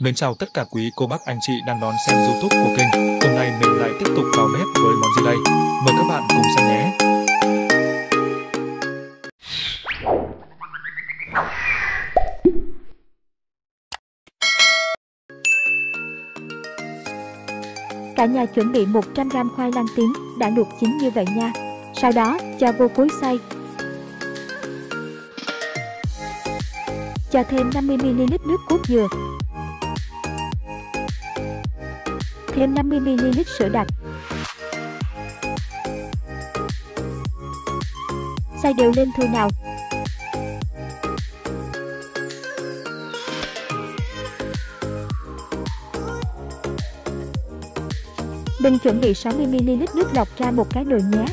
Mến chào tất cả quý cô bác anh chị đang đón xem youtube của kênh Hôm nay mình lại tiếp tục vào bếp với món gì đây? Mời các bạn cùng xem nhé! Cả nhà chuẩn bị 100g khoai lang tím đã luộc chín như vậy nha. Sau đó, cho vô cối xay. Cho thêm 50ml nước cốt dừa. Thêm 50ml sữa đặc. Xay đều lên thôi nào. Mình chuẩn bị 60ml nước lọc ra một cái nồi nhé.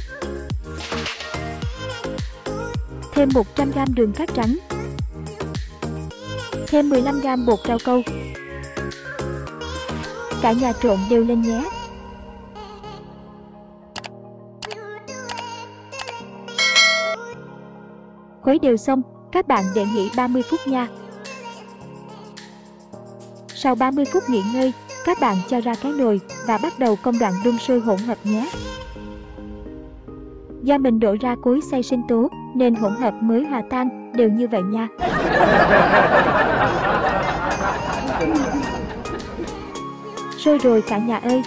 Thêm 100g đường cát trắng. Thêm 15g bột rau câu. Cả nhà trộn đều lên nhé. Khuấy đều xong, các bạn để nghỉ 30 phút nha. Sau 30 phút nghỉ ngơi, các bạn cho ra cái nồi và bắt đầu công đoạn đun sôi hỗn hợp nhé. Do mình đổ ra cối xay sinh tố nên hỗn hợp mới hòa tan đều như vậy nha. rơi rồi cả nhà ơi!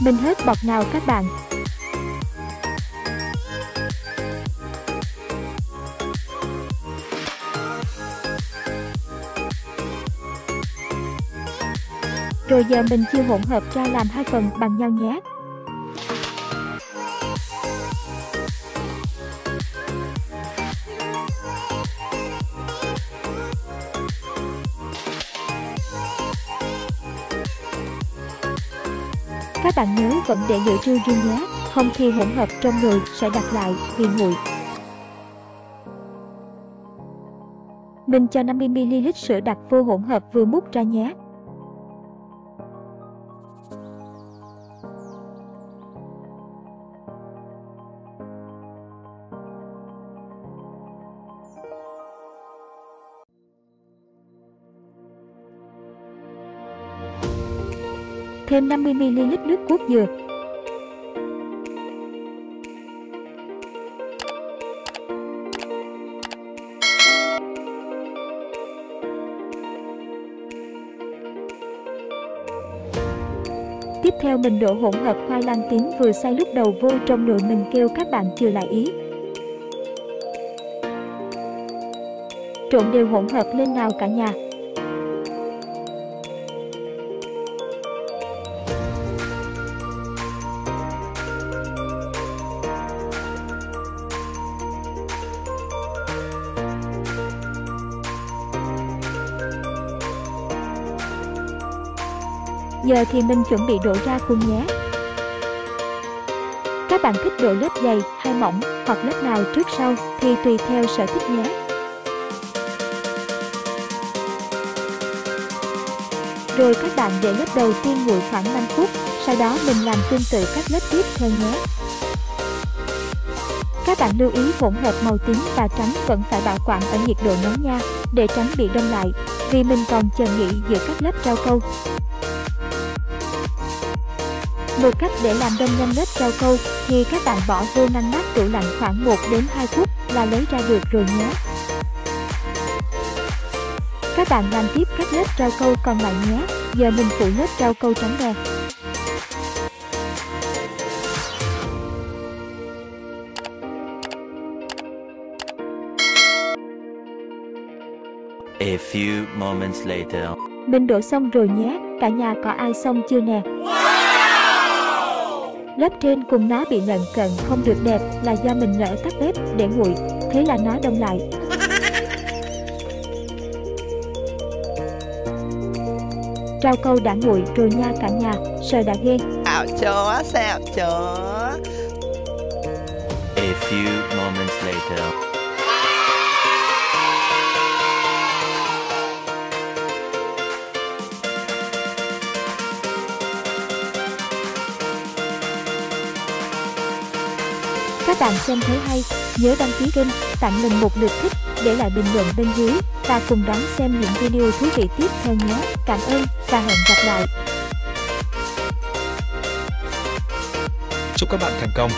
Mình hết bọt nào các bạn Rồi giờ mình chia hỗn hợp ra làm hai phần bằng nhau nhé. Các bạn nhớ vẫn để lửa trưa riêng nhé, không thì hỗn hợp trong nồi sẽ đặt lại vì nguội. Mình cho 50ml sữa đặc vô hỗn hợp vừa múc ra nhé. Thêm 50ml nước cốt dừa. Tiếp theo mình đổ hỗn hợp khoai lang tím vừa xay lúc đầu vô trong nồi mình kêu các bạn chừa lại ý. Trộn đều hỗn hợp lên nào cả nhà. Giờ thì mình chuẩn bị đổ ra khuôn nhé. Các bạn thích đổ lớp dày hay mỏng hoặc lớp nào trước sau thì tùy theo sở thích nhé. Rồi các bạn để lớp đầu tiên nguội khoảng 5 phút, sau đó mình làm tương tự các lớp tiếp theo nhé. Các bạn lưu ý hỗn hợp màu tím và trắng vẫn phải bảo quản ở nhiệt độ nóng nha, để tránh bị đông lại, vì mình còn chờ nghỉ giữa các lớp rau câu. Một cách để làm đông nhanh lớp rau câu thì các bạn bỏ vô ngăn mát tủ lạnh khoảng 1 đến 2 phút là lấy ra được rồi nhé. Các bạn làm tiếp các lớp rau câu còn lại nhé. Giờ mình phủ lớp rau câu trắng nè. A few moments later. Mình đổ xong rồi nhé, cả nhà có ai xong chưa nè? Lớp trên cùng nó bị lợn cận không được đẹp là do mình lỡ tắt bếp để nguội, thế là nó đông lại. Rau câu đã nguội rồi nha cả nhà, sợ đã ghê. Xào chó, xào chó. A few moments later. Các bạn xem thấy hay, nhớ đăng ký kênh, tặng mình một lượt thích, để lại bình luận bên dưới và cùng đón xem những video thú vị tiếp theo nhé. Cảm ơn và hẹn gặp lại. Chúc các bạn thành công.